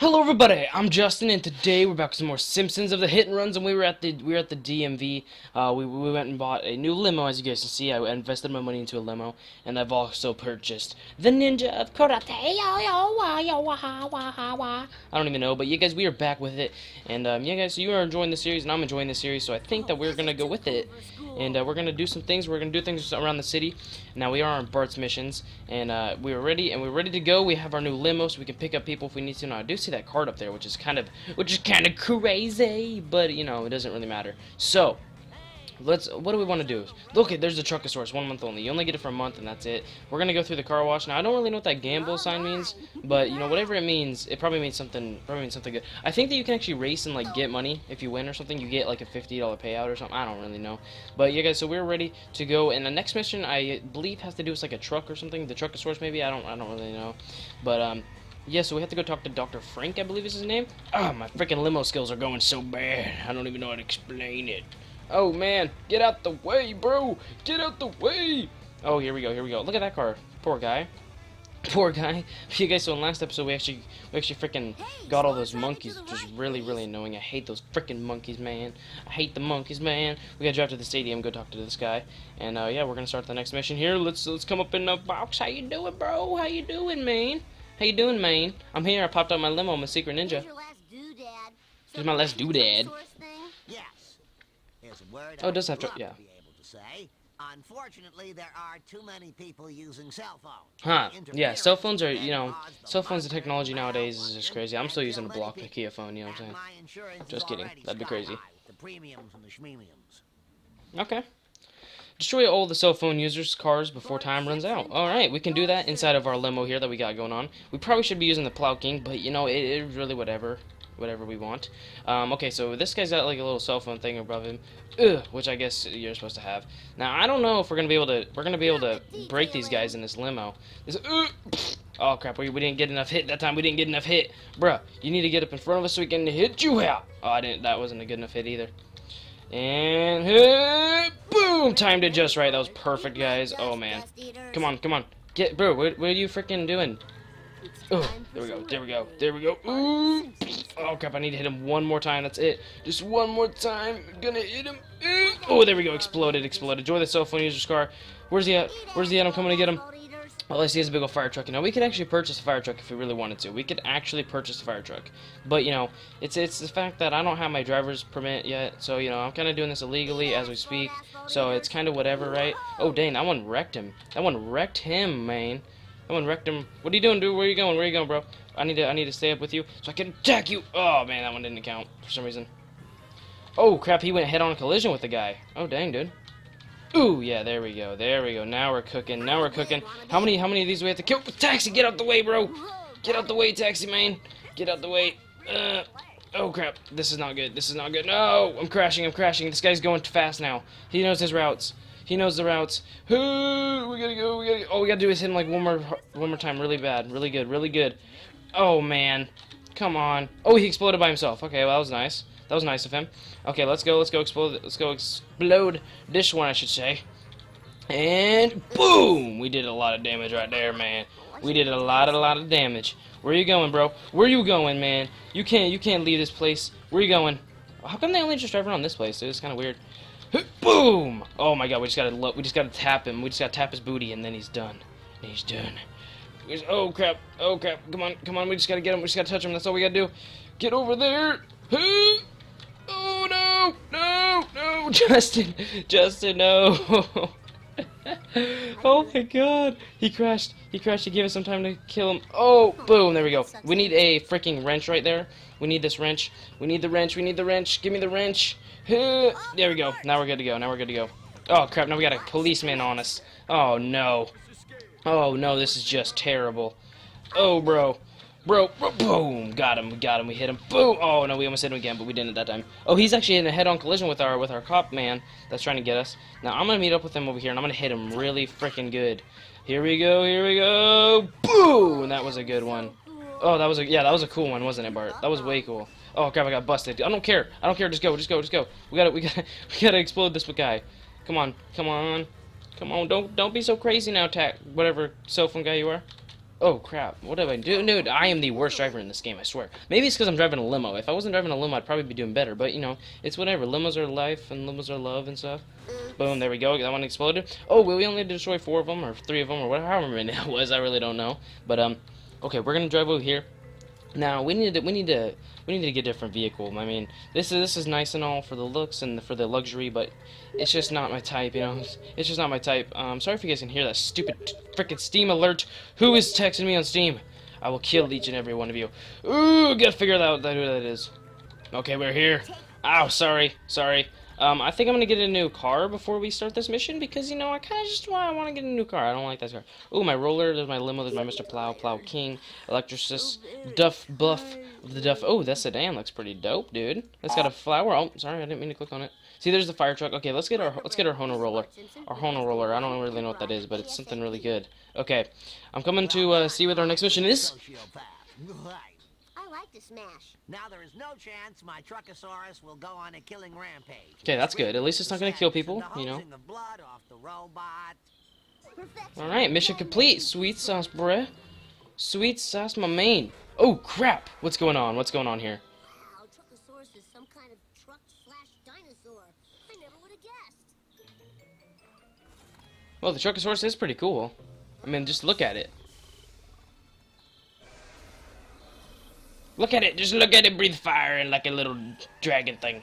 Hello everybody, I'm Justin and today we're back with some more Simpsons of the hit and runs and we were at the we were at the DMV. Uh, we, we went and bought a new limo as you guys can see. I invested my money into a limo and I've also purchased the Ninja of Karate. I don't even know, but you guys we are back with it and um, yeah guys, so you are enjoying the series and I'm enjoying the series so I think that we're gonna go with it and uh, we're gonna do some things. We're gonna do things around the city. Now we are on Bart's missions and uh, we're ready and we're ready to go. We have our new limo so we can pick up people if we need to. Now I do see that card up there, which is kind of which is kind of crazy, but you know it doesn't really matter. So let's what do we want to do? Look, there's the Truckosaurus, one month only. You only get it for a month, and that's it. We're gonna go through the car wash. Now I don't really know what that gamble sign means, but you know whatever it means, it probably means something. Probably means something good. I think that you can actually race and like get money if you win or something. You get like a fifty dollar payout or something. I don't really know, but yeah, guys. So we're ready to go. And the next mission I believe has to do with like a truck or something. The Truckosaurus maybe. I don't. I don't really know, but um. Yeah, so we have to go talk to Dr. Frank, I believe is his name. Ah, oh, my freaking limo skills are going so bad. I don't even know how to explain it. Oh, man. Get out the way, bro. Get out the way. Oh, here we go. Here we go. Look at that car. Poor guy. Poor guy. You guys, so in last episode, we actually we actually freaking got all those monkeys, which is really, really annoying. I hate those freaking monkeys, man. I hate the monkeys, man. We gotta drive to the stadium, go talk to this guy, and uh, yeah, we're gonna start the next mission here. Let's let's come up in the box. How you doing, bro? How you doing, man? How you doing, man? I'm here. I popped out my limo. I'm a secret ninja. Here's my last doodad. Yes. There's a word Oh, it does have to- yeah. be able to say. Unfortunately, there are too many people using cell phones. Huh. Yeah, cell phones are, you know, the cell phones monitoring technology nowadays is just crazy. I'm still using a block. Nokia phone, you know what I'm saying? Just kidding. That'd be crazy. high with The premiums and the schmemiums. Okay. Destroy all the cell phone users' cars before time runs out. Alright, we can do that inside of our limo here that we got going on. We probably should be using the Plow King, but you know, it, it's really whatever. Whatever we want. Um, okay, so this guy's got like a little cell phone thing above him, Ugh, which I guess you're supposed to have. Now I don't know if we're gonna be able to. We're gonna be able to break these guys in this limo. This, Ugh, oh crap! We, we didn't get enough hit that time. We didn't get enough hit, bruh. You need to get up in front of us so we can hit you out. Oh, I didn't. That wasn't a good enough hit either. And boom! Timed it just right. That was perfect, guys. Oh man, come on, come on, get, bro. What, what are you freaking doing? Oh, there we go, there we go, there we go. Ooh. Oh crap! I need to hit him one more time. That's it. Just one more time. Gonna hit him. Oh, there we go. Exploded, exploded. Joy the cell phone user's car. Where's he at? Where's he at? I'm coming to get him. All I see is a big old fire truck. You know, we could actually purchase a fire truck if we really wanted to. We could actually purchase a fire truck. But, you know, it's it's the fact that I don't have my driver's permit yet. So, you know, I'm kind of doing this illegally as we speak. So, it's kind of whatever, right? Oh, dang, that one wrecked him. That one wrecked him, man. That one wrecked him. What are you doing, dude? Where are you going? Where are you going, bro? I need to I need to stay up with you so I can attack you. Oh, man, that one didn't count for some reason. Oh, crap, he went head-on collision with the guy. Oh, dang, dude. Ooh, yeah, there we go. There we go. Now we're cooking. Now we're cooking. How many how many of these do we have to kill? Taxi, get out the way, bro. Get out the way, taxi man. Get out the way. Uh, oh crap. This is not good. This is not good. No, I'm crashing. I'm crashing. This guy's going fast now. He knows his routes. He knows the routes. Ooh, we gotta go. We gotta. All oh, we gotta do is hit him like one more one more time. Really bad. Really good. Really good. Oh man. Come on. Oh, he exploded by himself. Okay, well that was nice. That was nice of him. Okay, let's go. Let's go explode. Let's go explode this one, I should say. And boom! We did a lot of damage right there, man. We did a lot, a lot of damage. Where you going, bro? Where you going, man? You can't, you can't leave this place. Where you going? How come they only just drive around this place? It's kind of weird. Boom! Oh my God, we just gotta, we just gotta tap him. We just gotta tap his booty, and then he's done. And he's done. He's- oh crap! Oh crap! Come on, come on! We just gotta get him. We just gotta touch him. That's all we gotta do. Get over there. Oh no! No! No! Justin! Justin! No! oh my god! He crashed. He crashed. He gave us some time to kill him. Oh, boom. There we go. We need a freaking wrench right there. We need this wrench. We need the wrench. We need the wrench. Give me the wrench. There we go. Now we're good to go. Now we're good to go. Oh, crap. Now we got a policeman on us. Oh, no. Oh, no. This is just terrible. Oh, bro. Bro, bro, boom, got him, we got him, we hit him, boom. Oh no, we almost hit him again, but we didn't at that time. Oh, he's actually in a head-on collision with our with our cop man that's trying to get us. Now I'm gonna meet up with him over here, and I'm gonna hit him really freaking good. Here we go, here we go, boom. That was a good one. Oh, that was a yeah, that was a cool one, wasn't it, Bart? That was way cool. Oh crap, I got busted. I don't care, I don't care. Just go, just go, just go. We gotta, we gotta, we gotta explode this guy. Come on, come on, come on. Don't don't be so crazy now, tack. Whatever cell phone guy you are. Oh crap! What have I do? Dude, I am the worst driver in this game. I swear. Maybe it's because I'm driving a limo. If I wasn't driving a limo, I'd probably be doing better. But you know, it's whatever. Limos are life, and limos are love and stuff. Boom! There we go. That one exploded. Oh, well, we only had to destroy four of them or three of them or whatever, however many it was. I really don't know. But um, okay, we're gonna drive over here. Now we need to we need to we need to get a different vehicle. I mean, this is this is nice and all for the looks and for the luxury, but it's just not my type. You know, it's, just not my type. Um, sorry if you guys can hear that stupid freaking Steam alert. Who is texting me on Steam? I will kill each and every one of you. Ooh, gotta figure out who that is. Okay, we're here. Ow, sorry, sorry. Um, I think I'm gonna get a new car before we start this mission because you know I kind of just want I want to get a new car. I don't like this car. Ooh, my roller. There's my limo. There's my Mr. Plow, Plow King, Electricist, Duff Buff of the Duff. Oh, that sedan looks pretty dope, dude. It's got a flower. Oh, sorry, I didn't mean to click on it. See, there's the fire truck. Okay, let's get our let's get our Honor Roller. Our Honor Roller. I don't really know what that is, but it's something really good. Okay, I'm coming to uh, see what our next mission is. Right. I like to smash. Now there is no chance my Truckosaurus will go on a killing rampage. Okay, that's good. At least it's not gonna kill people, you know. hosing blood off the robot. All right, mission complete. Sweet sauce, bruh. Sweet sauce, my main. Oh crap! What's going on? What's going on here? Wow, Truckosaurus is some kind of truck slash dinosaur. I never would have guessed. Well, the Truckosaurus is pretty cool. I mean, just look at it. Look at it. Just look at it breathe fire and like a little dragon thing.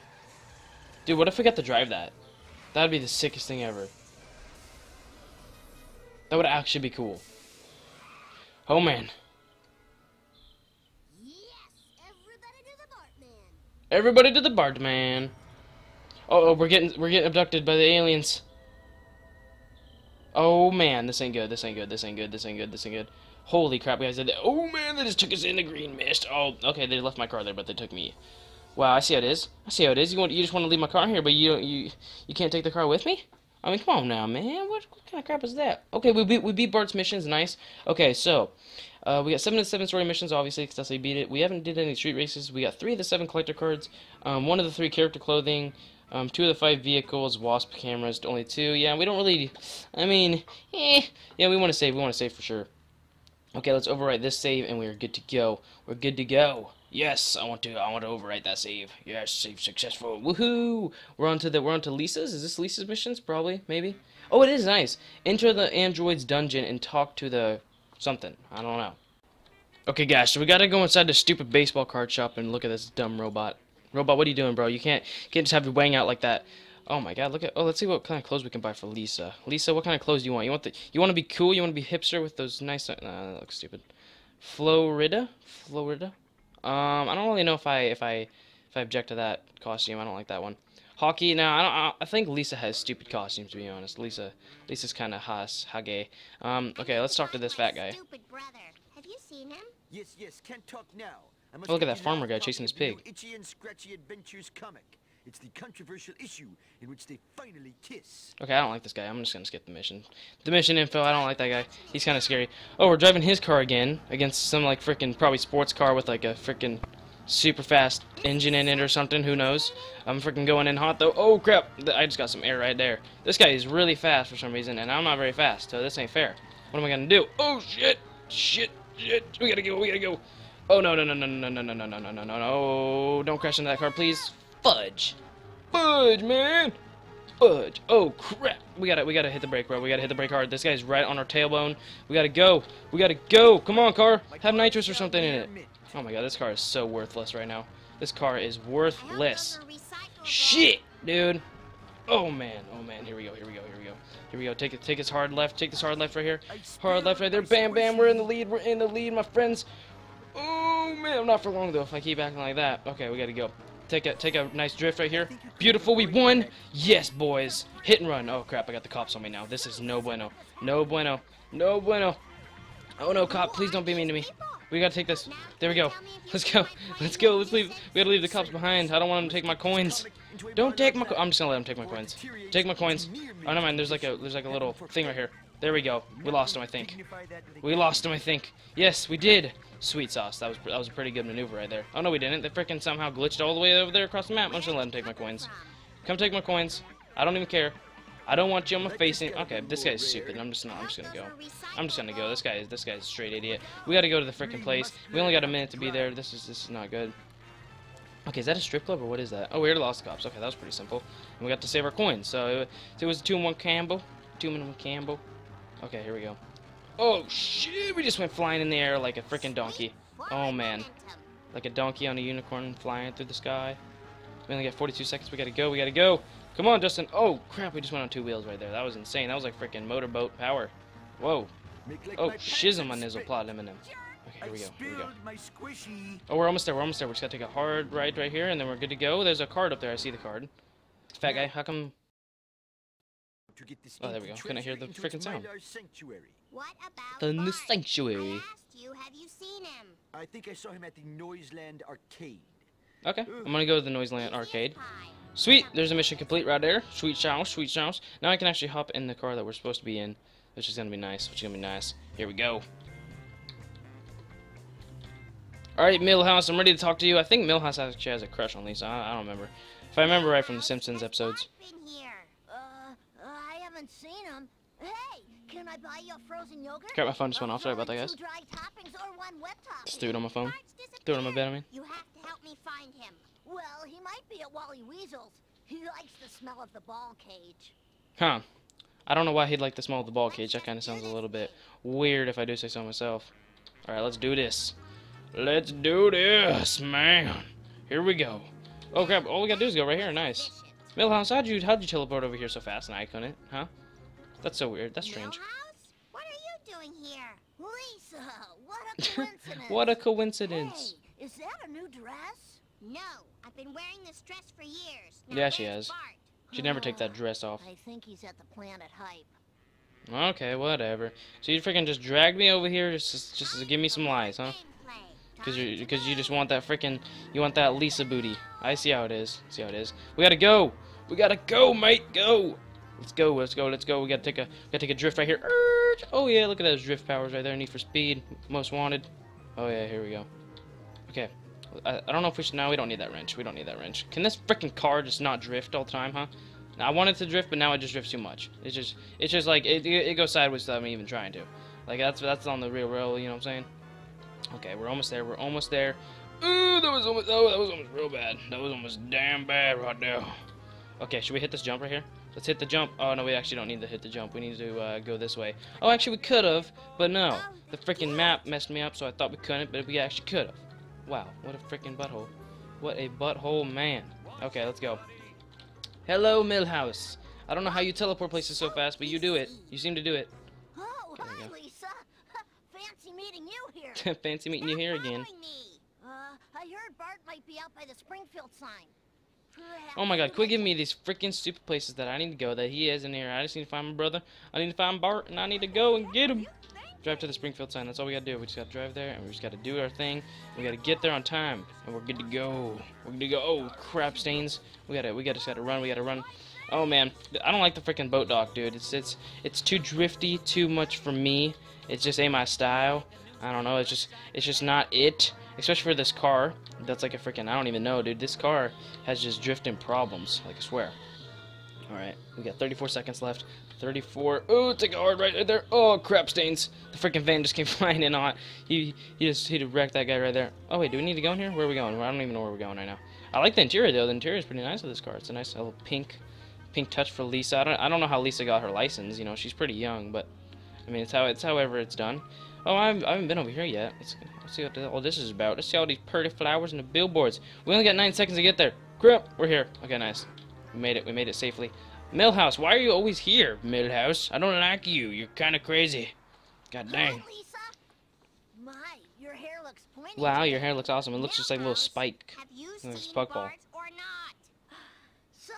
Dude, what if we got to drive that? That'd be the sickest thing ever. That would actually be cool. Oh man. Everybody to the the Bartman. Oh, oh, we're getting we're getting abducted by the aliens. Oh man, this ain't good. This ain't good. This ain't good. This ain't good. This ain't good. Holy crap, guys! Oh man, they just took us in the green mist. Oh, okay, they left my car there, but they took me. Wow, I see how it is. I see how it is. You want you just want to leave my car here, but you you you can't take the car with me. I mean, come on now, man. What, what kind of crap is that? Okay, we beat we beat Bart's missions. Nice. Okay, so uh, we got seven of the seven story missions, obviously, because that's how you beat it. We haven't did any street races. We got three of the seven collector cards, um, one of the three character clothing, um, two of the five vehicles, wasp cameras, only two. Yeah, we don't really. I mean, eh. Yeah, we want to save. We want to save for sure. Okay, let's overwrite this save, and we are good to go. We're good to go. Yes, I want to. I want to overwrite that save. Yes, save successful. Woohoo! We're on to the. We're on to Lisa's. Is this Lisa's missions? Probably, maybe. Oh, it is nice. Enter the android's dungeon and talk to the something. I don't know. Okay, guys, so we gotta go inside the stupid baseball card shop and look at this dumb robot. Robot, what are you doing, bro? You can't can't just have your wang out like that. Oh my God! Look at. Oh, let's see what kind of clothes we can buy for Lisa. Lisa, what kind of clothes do you want? You want the? You want to be cool? You want to be hipster with those nice? Nah, that looks stupid. Florida, Florida. Um, I don't really know if I if I if I object to that costume. I don't like that one. Hockey. Now I don't. I, I think Lisa has stupid costumes to be honest. Lisa, Lisa's kind of has hage. Um. Okay, let's talk to this fat guy. Stupid brother. Have you seen him? Yes, yes, can't talk now. Oh, look at that farmer guy chasing his pig. Itchy and Scratchy Adventures comic. It's the controversial issue in which they finally kiss. Okay, I don't like this guy. I'm just gonna skip the mission. The mission info. I don't like that guy. He's kind of scary. Oh, we're driving his car again against some like freaking probably sports car with like a freaking super fast engine in it or something. Who knows? I'm freaking going in hot though. Oh crap! I just got some air right there. This guy is really fast for some reason, and I'm not very fast, so this ain't fair. What am I gonna do? Oh shit! Shit! Shit! We gotta go! We gotta go! Oh no no no no no no no no no no no no no! Don't crash into that car, please! Fudge! Fudge, man! Fudge! Oh crap! We gotta we gotta hit the brake, bro. We gotta hit the brake hard. This guy's right on our tailbone. We gotta go. We gotta go. Come on, car. Have nitrous or something in it. Oh my god, this car is so worthless right now. This car is worthless. Shit, dude. Oh man, oh man. Here we go. Here we go. Here we go. Here we go. Take it. Take this hard left. Take this hard left right here. Hard left right there. Bam, bam. We're in the lead. We're in the lead, my friends. Oh man, I'm not for long though. If I keep acting like that. Okay, we gotta go. Take a take a nice drift right here. Beautiful. We won. Yes, boys. Hit and run. Oh crap! I got the cops on me now. This is no bueno. No bueno. No bueno. Oh no, cop! Please don't be mean to me. We gotta take this. There we go. Let's go. Let's go. Let's leave. We gotta leave the cops behind. I don't want them to take my coins. Don't take my. Co I'm just gonna let them take my coins. Take my coins. Oh no, mind. There's like a there's like a little thing right here. There we go. We lost him, I think. We lost him, I think. Yes, we did. Sweet sauce. That was that was a pretty good maneuver right there. Oh no, we didn't. They freaking somehow glitched all the way over there across the map. I'm just gonna let them take my coins. Come take my coins. I don't even care. I don't want you on my face. Okay, this guy's stupid. I'm just not. I'm just gonna go. I'm just gonna go. This guy is this guy's a straight idiot. We gotta go to the freaking place. We only got a minute to be there. This is this is not good. Okay, is that a strip club or what is that? Oh, we already lost the cops. Okay, that was pretty simple. And we got to save our coins. So it, it was a two and one Campbell. Two and one Campbell. Okay, here we go. Oh shit! We just went flying in the air like a freaking donkey. Oh man, like a donkey on a unicorn flying through the sky. We only got 42 seconds. We gotta go. We gotta go. Come on, Justin. Oh crap! We just went on two wheels right there. That was insane. That was like freaking motorboat power. Whoa. Oh shizzle my nizzle plot Eminem. Okay, here we go. Here we go. Oh, we're almost there. We're almost there. We just gotta take a hard right right here, and then we're good to go. There's a card up there. I see the card. Fat guy, how come? To get this Oh, there we empty go. Couldn't hear the freaking sound. Sanctuary. What about The new Bart? sanctuary. I asked you, have you seen him? I think I saw him at the Noiseland Arcade. Okay, I'm gonna go to the Noiseland Arcade. Sweet, there's a mission complete right there. Sweet sauce, sweet sauce. Now I can actually hop in the car that we're supposed to be in, which is gonna be nice. Which is gonna be nice. Here we go. All right, Milhouse, I'm ready to talk to you. I think Milhouse actually has a crush on Lisa. I, I don't remember. If I remember right from the Simpsons Has episodes. Bart been here? Uh, I haven't seen him. Hey, can I buy you a frozen yogurt? Crap, my phone just went off. Sorry about that, guys. Two dry toppings or one wet topping. Just threw it on my phone. Threw it on my bed, I mean. You have to help me find him. Well, he might be at Wally Weasel's. He likes the smell of the ball cage. Huh. I don't know why he'd like the smell of the ball cage. That kind of sounds a little bit weird if I do say so myself. Alright, let's do this. Let's do this, man. Here we go. Oh crap, all we gotta do is go right here. Nice. Milhouse, how'd you how'd you teleport over here so fast and I couldn't? Huh? That's so weird. That's strange. Milhouse? What are you doing here? Lisa, what a coincidence. what a coincidence. Hey, is that a new dress? No, I've been wearing this dress for years. Now Yeah, she has. Bart? She'd never take that dress off. I think he's at the Planet Hype. Okay, whatever. So you freaking just dragged me over here just just to give me some lies, huh? Because you because you just want that freaking you want that Lisa booty. I see how it is. See how it is. We gotta go. We gotta go, mate. Go. Let's go. Let's go. Let's go. We gotta take a gotta take a drift right here. Oh yeah, look at those drift powers right there. Need for speed. Most wanted. Oh yeah, here we go. Okay. I, I don't know if we should. No, we don't need that wrench. We don't need that wrench. Can this freaking car just not drift all the time, huh? I wanted to drift, but now it just drifts too much. It's just it's just like it, it, it goes sideways without me even trying to. Like that's that's on the real rail. You know what I'm saying? Okay, we're almost there. We're almost there. Ooh, that was almost oh, that was almost real bad. That was almost damn bad right there. Okay, should we hit this jump right here? Let's hit the jump. Oh no, we actually don't need to hit the jump. We need to uh, go this way. Oh, actually we could have, but no. The freaking map messed me up, so I thought we couldn't, but we actually could have. Wow, what a freaking butthole. What a butthole man. Okay, let's go. Hello, Milhouse. I don't know how you teleport places so fast, but you do it. You seem to do it. Oh, hi. Lisa. Fancy meeting you here. Fancy meeting you here again. Uh, I heard Bart might be out by the Springfield sign. Oh my god, quit giving me these freaking stupid places that I need to go that he is in here. I just need to find my brother. I need to find Bart, and I need to go and get him. Drive to the Springfield sign. That's all we gotta do. We just gotta drive there, and we just gotta do our thing. We gotta get there on time, and we're good to go. We're good to go. Oh crap, stains. We gotta, we gotta, just gotta run. We gotta run. Oh man, I don't like the freaking boat dock, dude. It's, it's, it's too drifty, too much for me. It's just ain't my style. I don't know. It's just, it's just not it. Especially for this car. That's like a freaking, I don't even know, dude. This car has just drifting problems. Like I swear. All right, we got 34 seconds left. 34. Oh, take a hard right there. Oh, crap stains. The freaking van just came flying in on. it. He he just he wrecked that guy right there. Oh wait, do we need to go in here? Where are we going? I don't even know where we're going right now. I like the interior though. The interior is pretty nice of this car. It's a nice little pink, pink touch for Lisa. I don't I don't know how Lisa got her license. You know, she's pretty young, but I mean, it's how it's however it's done. Oh, I haven't, I haven't been over here yet. Let's, let's see what the, all this is about. Let's see all these pretty flowers and the billboards. We only got nine seconds to get there. Crap, we're here. Okay, nice. We made it. We made it safely. Milhouse, why are you always here, Milhouse? I don't like you. You're kind of crazy. God dang. Lisa. My, your hair looks pointy. Wow, your hair looks awesome. It looks just like a little spike. Have you seen ball. Or not? So,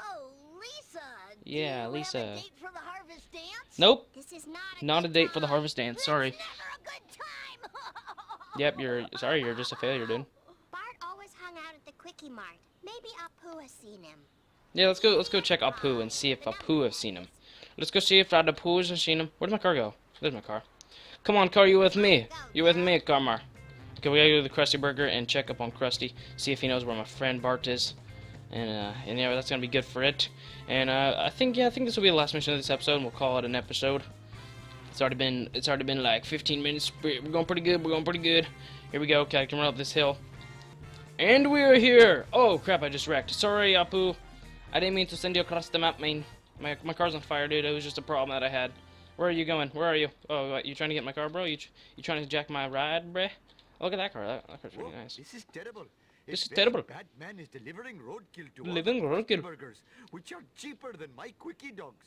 Lisa. Yeah, Lisa. a date for the harvest dance? Nope. This is not a Not a date for the harvest dance. Sorry. Yep, you're sorry. You're just a failure, dude. Bart always hung out at the Kwik-E-Mart. Maybe Apu has seen him. Yeah, let's go. Let's go check Apu and see if Apu has seen him. Let's go see if Apu has seen him. Where'd my car go? There's my car. Come on, car. You with me? You with me, Carmar? Okay, we gotta go to the Krusty Burger and check up on Krusty. See if he knows where my friend Bart is. and uh, and yeah, that's gonna be good for it. And uh, I think yeah, I think this will be the last mission of this episode, and we'll call it an episode. It's already been it's already been like 15 minutes. We're going pretty good. We're going pretty good. Here we go. Okay, I can run up this hill. And we're here. Oh crap! I just wrecked. Sorry, Apu. I didn't mean to send you across the map, man. My my car's on fire, dude. It was just a problem that I had. Where are you going? Where are you? Oh, what, you trying to get my car, bro? You you trying to jack my ride, bruh? Look at that car. That, that car's really Whoa, nice. This is terrible. This is terrible. Bad man is delivering roadkill to Delivering roadkill. burgers, which are cheaper than my quickie dogs.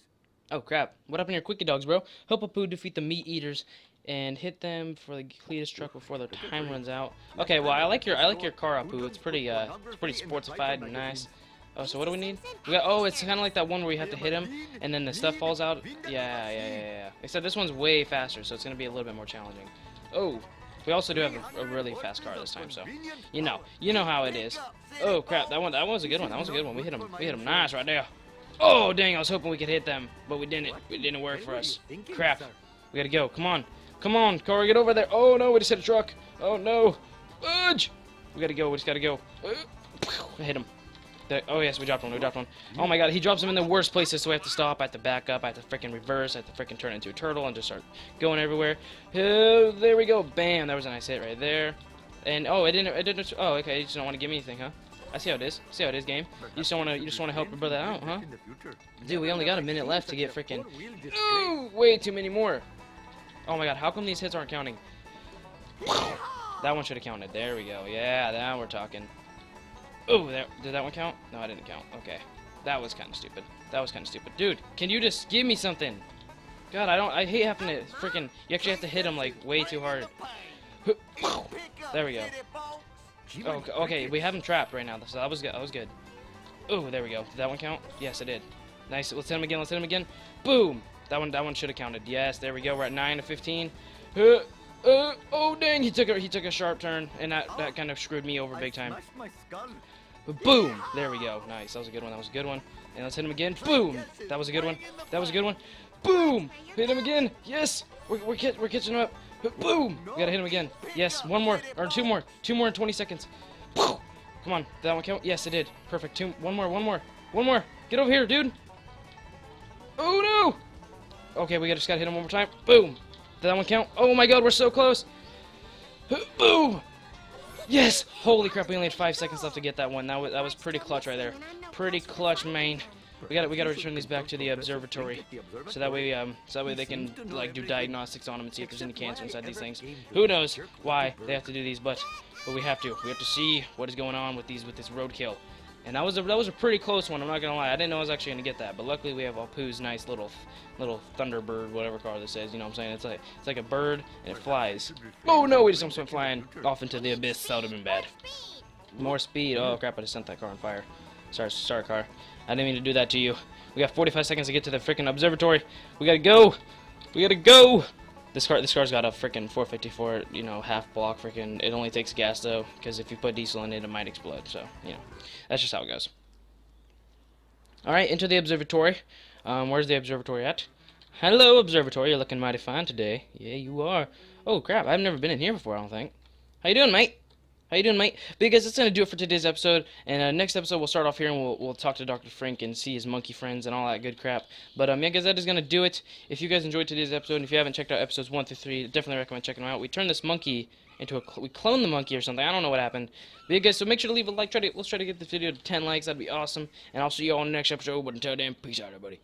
Oh crap! What happened to your quickie dogs, bro? Help Apu defeat the meat eaters and hit them for the Cletus truck before their time runs out. Okay, well I like your I like your car, Apu. It's pretty uh it's pretty sportsified and nice. Oh, so what do we need? We got, oh, it's kind of like that one where you have to hit him and then the stuff falls out. Yeah, yeah, yeah, yeah. Except this one's way faster, so it's gonna be a little bit more challenging. Oh, we also do have a, a really fast car this time, so you know, you know how it is. Oh crap! That one, that one was a good one. That was a good one. We hit him, we hit him nice right there. Oh dang! I was hoping we could hit them, but we didn't. It didn't work for us. Crap! We gotta go. Come on, come on, Corey, get over there. Oh no, we just hit a truck. Oh no, Fudge! We gotta go. We just gotta go. Uh, hit him. There- Oh yes, we dropped one. We dropped one. Oh my god, he drops them in the worst places, so we have to stop. I have to back up. I have to freaking reverse. I have to freaking turn into a turtle and just start going everywhere. Uh, there we go. Bam. That was a nice hit right there. And oh, it didn't. It didn't. Oh, okay. You just don't want to give me anything, huh? I see how it is. See how it is, game. You just want to. You just want to help your brother out, huh? Dude, we only got a minute left to get freaking. Ooh, way too many more. Oh my god, how come these hits aren't counting? That one should have counted. There we go. Yeah, now we're talking. Oh, that, did that one count? No, I didn't count. Okay. That was kind of stupid. That was kind of stupid. Dude, can you just give me something? God, I don't. I hate having to freaking. You actually have to hit him like way too hard. There we go. Okay, okay, we have him trapped right now, so that was good. That was good. Oh, there we go. Did that one count? Yes, it did. Nice. Let's hit him again. Let's hit him again. Boom. That one. That one should have counted. Yes, there we go. We're at nine to fifteen. Uh, uh, oh dang! He took a he took a sharp turn, and that that kind of screwed me over big time. Boom! There we go. Nice. That was a good one. That was a good one. And let's hit him again. Boom! That was a good one. That was a good one. Boom! Hit him again. Yes! We're, we're, we're catching him up. Boom! We gotta hit him again. Yes, one more. Or two more. Two more in 20 seconds. Come on. Did that one count? Yes, it did. Perfect. Two. One more. One more. One more. Get over here, dude. Oh, no! Okay, we just gotta hit him one more time. Boom! Did that one count? Oh, my God. We're so close. Boom! Yes! Holy crap, we only had five seconds left to get that one. That was, that was pretty clutch right there. Pretty clutch, man. We got we got to return these back to the observatory, so that way um so that way they can like do diagnostics on them and see if there's any cancer inside these things. Who knows why they have to do these, but but we have to. We have to see what is going on with these with this roadkill. And that was a that was a pretty close one. I'm not gonna lie. I didn't know I was actually gonna get that, but luckily we have Apu's nice little little Thunderbird, whatever car this is. You know what I'm saying? It's like it's like a bird and it flies. Oh no! We just almost went flying off into the abyss. That would have been bad. More speed. Oh crap! I just sent that car on fire. Sorry, sorry, car. I didn't mean to do that to you. We got 45 seconds to get to the freaking observatory. We gotta go. We gotta go. This car, this car's got a freaking 454, you know, half block. Freaking, it only takes gas though, because if you put diesel in it, it might explode. So, you know, that's just how it goes. All right, into the observatory. Um, where's the observatory at? Hello, observatory. You're looking mighty fine today. Yeah, you are. Oh crap! I've never been in here before. I don't think. How you doing, mate? How you doing, mate? But guys, that's gonna do it for today's episode. And uh, next episode we'll start off here and we'll we'll talk to Dr. Frank and see his monkey friends and all that good crap. But um, yeah, guys, that is gonna do it. If you guys enjoyed today's episode, and if you haven't checked out episodes one through three, definitely recommend checking them out. We turned this monkey into a cl- we cloned the monkey or something. I don't know what happened. But yeah, guys, so make sure to leave a like. Try to let's try to get this video to 10 likes. That'd be awesome. And I'll see you all in the next episode. But until then, peace out, everybody.